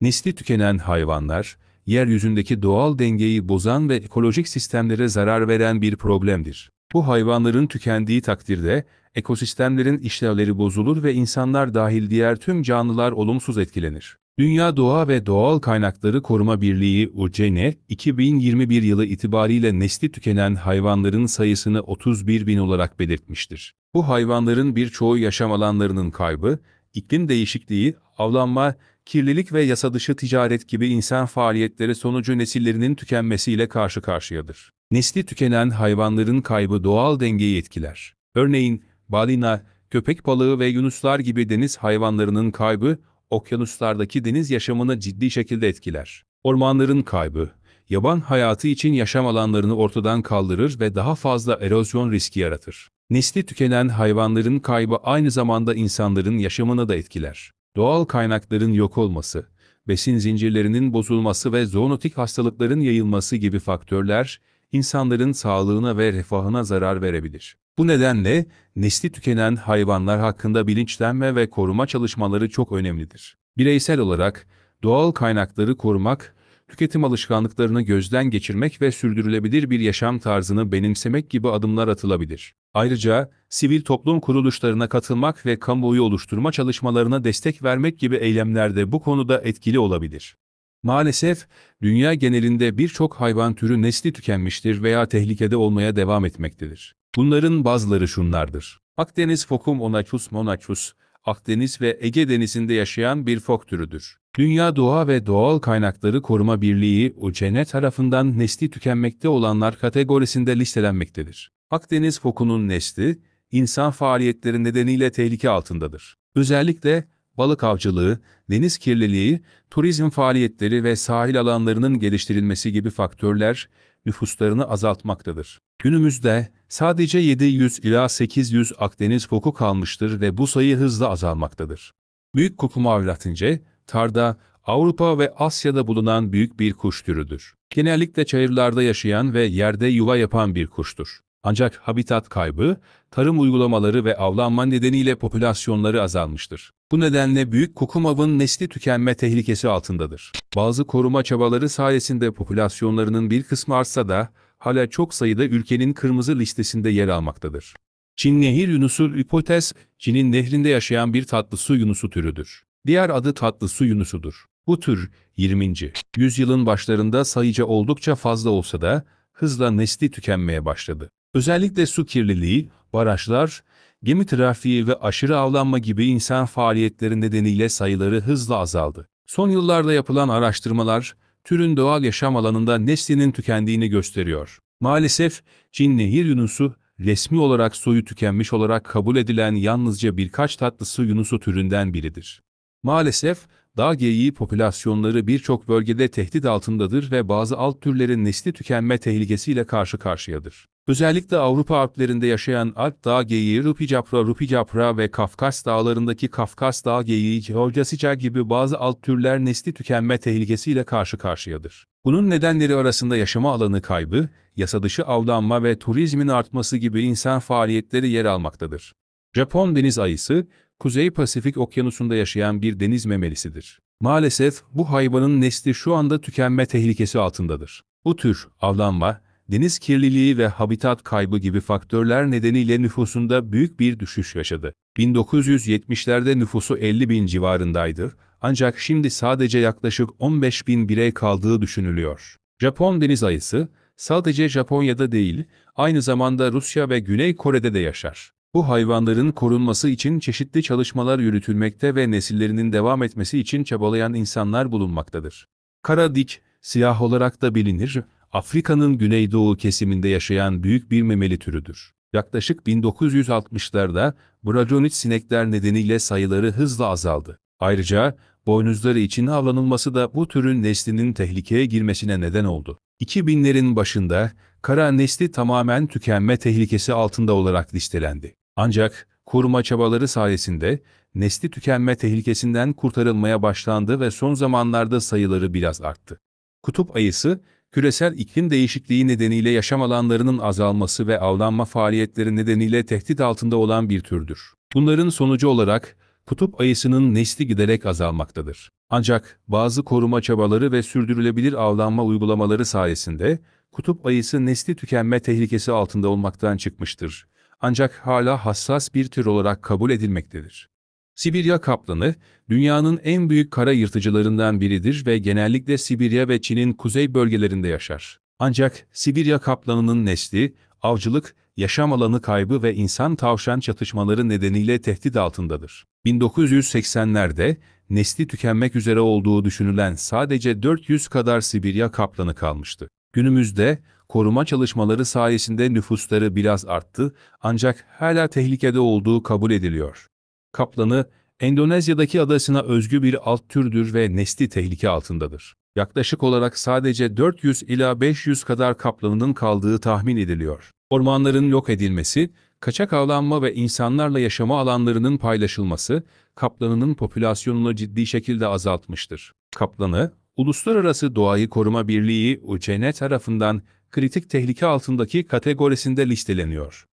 Nesli tükenen hayvanlar, yeryüzündeki doğal dengeyi bozan ve ekolojik sistemlere zarar veren bir problemdir. Bu hayvanların tükendiği takdirde ekosistemlerin işlevleri bozulur ve insanlar dahil diğer tüm canlılar olumsuz etkilenir. Dünya Doğa ve Doğal Kaynakları Koruma Birliği UCN, 2021 yılı itibariyle nesli tükenen hayvanların sayısını 31 bin olarak belirtmiştir. Bu hayvanların birçoğu yaşam alanlarının kaybı, iklim değişikliği, avlanma, kirlilik ve yasa dışı ticaret gibi insan faaliyetleri sonucu nesillerinin tükenmesiyle karşı karşıyadır. Nesli tükenen hayvanların kaybı doğal dengeyi etkiler. Örneğin, balina, köpek balığı ve yunuslar gibi deniz hayvanlarının kaybı, okyanuslardaki deniz yaşamını ciddi şekilde etkiler. Ormanların kaybı, yaban hayatı için yaşam alanlarını ortadan kaldırır ve daha fazla erozyon riski yaratır. Nesli tükenen hayvanların kaybı aynı zamanda insanların yaşamını da etkiler. Doğal kaynakların yok olması, besin zincirlerinin bozulması ve zoonotik hastalıkların yayılması gibi faktörler, insanların sağlığına ve refahına zarar verebilir. Bu nedenle nesli tükenen hayvanlar hakkında bilinçlenme ve koruma çalışmaları çok önemlidir. Bireysel olarak doğal kaynakları korumak, tüketim alışkanlıklarını gözden geçirmek ve sürdürülebilir bir yaşam tarzını benimsemek gibi adımlar atılabilir. Ayrıca sivil toplum kuruluşlarına katılmak ve kamuoyu oluşturma çalışmalarına destek vermek gibi eylemler de bu konuda etkili olabilir. Maalesef, dünya genelinde birçok hayvan türü nesli tükenmiştir veya tehlikede olmaya devam etmektedir. Bunların bazıları şunlardır. Akdeniz Fokum onachus monachus, Akdeniz ve Ege denizinde yaşayan bir fok türüdür. Dünya Doğa ve Doğal Kaynakları Koruma Birliği UCN tarafından nesli tükenmekte olanlar kategorisinde listelenmektedir. Akdeniz fokunun nesli, insan faaliyetleri nedeniyle tehlike altındadır. Özellikle balık avcılığı, deniz kirliliği, turizm faaliyetleri ve sahil alanlarının geliştirilmesi gibi faktörler nüfuslarını azaltmaktadır. Günümüzde sadece 700 ila 800 Akdeniz foku kalmıştır ve bu sayı hızla azalmaktadır. Büyük kokuma avlatınca, tarda, Avrupa ve Asya'da bulunan büyük bir kuş türüdür. Genellikle çayırlarda yaşayan ve yerde yuva yapan bir kuştur. Ancak habitat kaybı, tarım uygulamaları ve avlanma nedeniyle popülasyonları azalmıştır. Bu nedenle büyük kukumavın nesli tükenme tehlikesi altındadır. Bazı koruma çabaları sayesinde popülasyonlarının bir kısmı artsa da, hala çok sayıda ülkenin kırmızı listesinde yer almaktadır. Çin nehir yunusu Hypotes, Çin'in nehrinde yaşayan bir tatlı su yunusu türüdür. Diğer adı tatlı su yunusudur. Bu tür 20. yüzyılın başlarında sayıca oldukça fazla olsa da hızla nesli tükenmeye başladı. Özellikle su kirliliği, barajlar, gemi trafiği ve aşırı avlanma gibi insan faaliyetleri nedeniyle sayıları hızla azaldı. Son yıllarda yapılan araştırmalar, türün doğal yaşam alanında neslinin tükendiğini gösteriyor. Maalesef Çin nehir yunusu, resmi olarak soyu tükenmiş olarak kabul edilen yalnızca birkaç tatlı su yunusu türünden biridir. Maalesef, dağ geyiği popülasyonları birçok bölgede tehdit altındadır ve bazı alt türlerin nesli tükenme tehlikesiyle karşı karşıyadır. Özellikle Avrupa Alplerinde yaşayan Alp dağ geyiği Rupicapra rupicapra ve Kafkas dağlarındaki Kafkas dağ geyiği Georgiasica gibi bazı alt türler nesli tükenme tehlikesiyle karşı karşıyadır. Bunun nedenleri arasında yaşama alanı kaybı, yasa dışı avlanma ve turizmin artması gibi insan faaliyetleri yer almaktadır. Japon deniz ayısı, Kuzey Pasifik okyanusunda yaşayan bir deniz memelisidir. Maalesef bu hayvanın nesli şu anda tükenme tehlikesi altındadır. Bu tür avlanma, deniz kirliliği ve habitat kaybı gibi faktörler nedeniyle nüfusunda büyük bir düşüş yaşadı. 1970'lerde nüfusu 50 bin civarındaydı, ancak şimdi sadece yaklaşık 15 bin birey kaldığı düşünülüyor. Japon deniz ayısı, sadece Japonya'da değil, aynı zamanda Rusya ve Güney Kore'de de yaşar. Bu hayvanların korunması için çeşitli çalışmalar yürütülmekte ve nesillerinin devam etmesi için çabalayan insanlar bulunmaktadır. Kara dik, siyah olarak da bilinir, Afrika'nın güneydoğu kesiminde yaşayan büyük bir memeli türüdür. Yaklaşık 1960'larda Braconit sinekler nedeniyle sayıları hızla azaldı. Ayrıca boynuzları için avlanılması da bu türün neslinin tehlikeye girmesine neden oldu. 2000'lerin başında kara nesli tamamen tükenme tehlikesi altında olarak listelendi. Ancak koruma çabaları sayesinde nesli tükenme tehlikesinden kurtarılmaya başlandı ve son zamanlarda sayıları biraz arttı. Kutup ayısı, küresel iklim değişikliği nedeniyle yaşam alanlarının azalması ve avlanma faaliyetleri nedeniyle tehdit altında olan bir türdür. Bunların sonucu olarak kutup ayısının nesli giderek azalmaktadır. Ancak bazı koruma çabaları ve sürdürülebilir avlanma uygulamaları sayesinde kutup ayısı nesli tükenme tehlikesi altında olmaktan çıkmıştır. Ancak hala hassas bir tür olarak kabul edilmektedir. Sibirya kaplanı, dünyanın en büyük kara yırtıcılarından biridir ve genellikle Sibirya ve Çin'in kuzey bölgelerinde yaşar. Ancak Sibirya kaplanının nesli, avcılık, yaşam alanı kaybı ve insan-tavşan çatışmaları nedeniyle tehdit altındadır. 1980'lerde nesli tükenmek üzere olduğu düşünülen sadece 400 kadar Sibirya kaplanı kalmıştı. Günümüzde koruma çalışmaları sayesinde nüfusları biraz arttı ancak hala tehlikede olduğu kabul ediliyor. Kaplanı, Endonezya'daki adasına özgü bir alt türdür ve nesli tehlike altındadır. Yaklaşık olarak sadece 400 ila 500 kadar kaplanının kaldığı tahmin ediliyor. Ormanların yok edilmesi, kaçak avlanma ve insanlarla yaşama alanlarının paylaşılması, kaplanının popülasyonunu ciddi şekilde azaltmıştır. Kaplanı, Uluslararası Doğayı Koruma Birliği UCN tarafından kritik tehlike altındaki kategorisinde listeleniyor.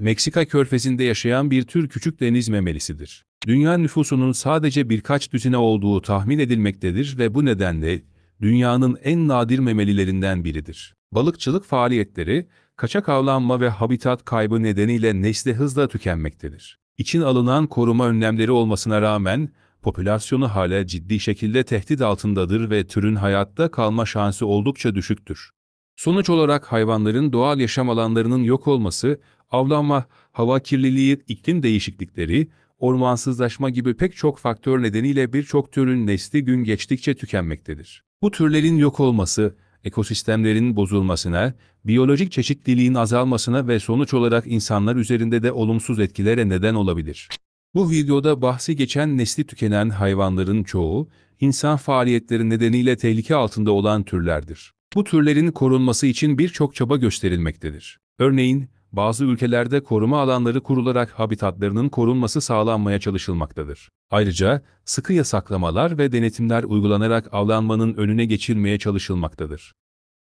Meksika körfezinde yaşayan bir tür küçük deniz memelisidir. Dünya nüfusunun sadece birkaç düzine olduğu tahmin edilmektedir ve bu nedenle dünyanın en nadir memelilerinden biridir. Balıkçılık faaliyetleri, kaçak avlanma ve habitat kaybı nedeniyle nesli hızla tükenmektedir. İçin alınan koruma önlemleri olmasına rağmen, popülasyonu hala ciddi şekilde tehdit altındadır ve türün hayatta kalma şansı oldukça düşüktür. Sonuç olarak hayvanların doğal yaşam alanlarının yok olması, avlanma, hava kirliliği, iklim değişiklikleri, ormansızlaşma gibi pek çok faktör nedeniyle birçok türün nesli gün geçtikçe tükenmektedir. Bu türlerin yok olması, ekosistemlerin bozulmasına, biyolojik çeşitliliğin azalmasına ve sonuç olarak insanlar üzerinde de olumsuz etkilere neden olabilir. Bu videoda bahsi geçen nesli tükenen hayvanların çoğu, insan faaliyetleri nedeniyle tehlike altında olan türlerdir. Bu türlerin korunması için birçok çaba gösterilmektedir. Örneğin, bazı ülkelerde koruma alanları kurularak habitatlarının korunması sağlanmaya çalışılmaktadır. Ayrıca, sıkı yasaklamalar ve denetimler uygulanarak avlanmanın önüne geçilmeye çalışılmaktadır.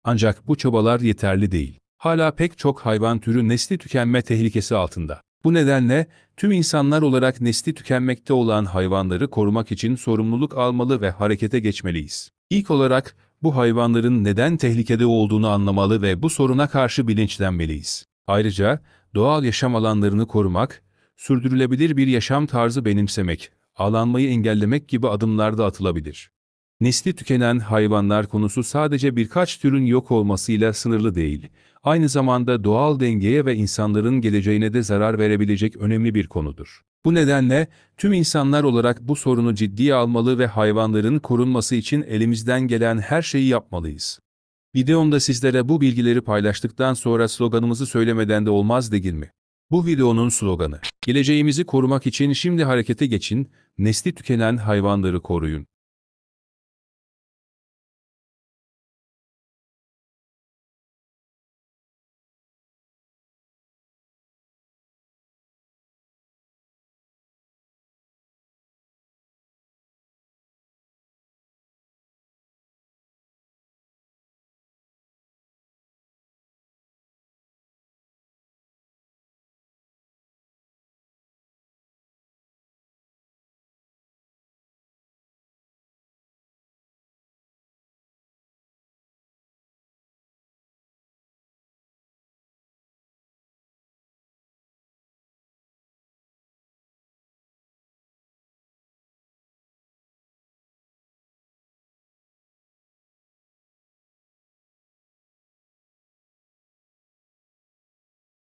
Ancak bu çabalar yeterli değil. Hala pek çok hayvan türü nesli tükenme tehlikesi altında. Bu nedenle tüm insanlar olarak nesli tükenmekte olan hayvanları korumak için sorumluluk almalı ve harekete geçmeliyiz. İlk olarak bu hayvanların neden tehlikede olduğunu anlamalı ve bu soruna karşı bilinçlenmeliyiz. Ayrıca doğal yaşam alanlarını korumak, sürdürülebilir bir yaşam tarzı benimsemek, alanmayı engellemek gibi adımlar da atılabilir. Nesli tükenen hayvanlar konusu sadece birkaç türün yok olmasıyla sınırlı değil, aynı zamanda doğal dengeye ve insanların geleceğine de zarar verebilecek önemli bir konudur. Bu nedenle tüm insanlar olarak bu sorunu ciddiye almalı ve hayvanların korunması için elimizden gelen her şeyi yapmalıyız. Videomda sizlere bu bilgileri paylaştıktan sonra sloganımızı söylemeden de olmaz değil mi? Bu videonun sloganı, geleceğimizi korumak için şimdi harekete geçin, nesli tükenen hayvanları koruyun.